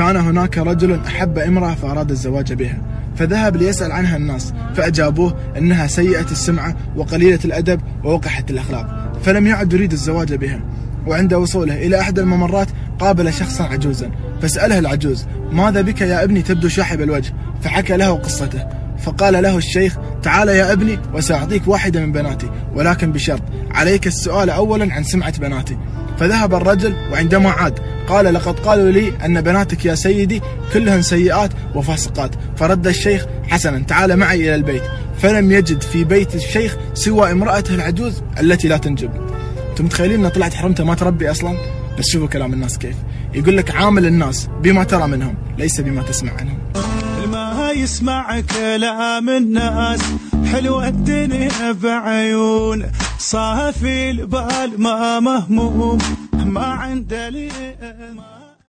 كان هناك رجل أحب امرأة فأراد الزواج بها فذهب ليسأل عنها الناس فأجابوه أنها سيئة السمعة وقليلة الأدب ووقحة الأخلاق فلم يعد يريد الزواج بها وعند وصوله إلى أحد الممرات قابل شخصا عجوزا فسأله العجوز ماذا بك يا ابني تبدو شاحب الوجه؟ فحكى له قصته فقال له الشيخ تعال يا ابني وسأعطيك واحدة من بناتي ولكن بشرط عليك السؤال أولا عن سمعة بناتي. فذهب الرجل وعندما عاد قال لقد قالوا لي أن بناتك يا سيدي كلهن سيئات وفاسقات. فرد الشيخ حسنا تعال معي إلى البيت. فلم يجد في بيت الشيخ سوى امرأته العجوز التي لا تنجب. أنتم متخيلين ان طلعت حرمته ما تربي أصلا؟ بس شوفوا كلام الناس كيف. يقول لك عامل الناس بما ترى منهم ليس بما تسمع عنهم. ما يسمع كلام الناس حلوة الدنيا بعيون. صافي البال ما مهموم ما عنده ليه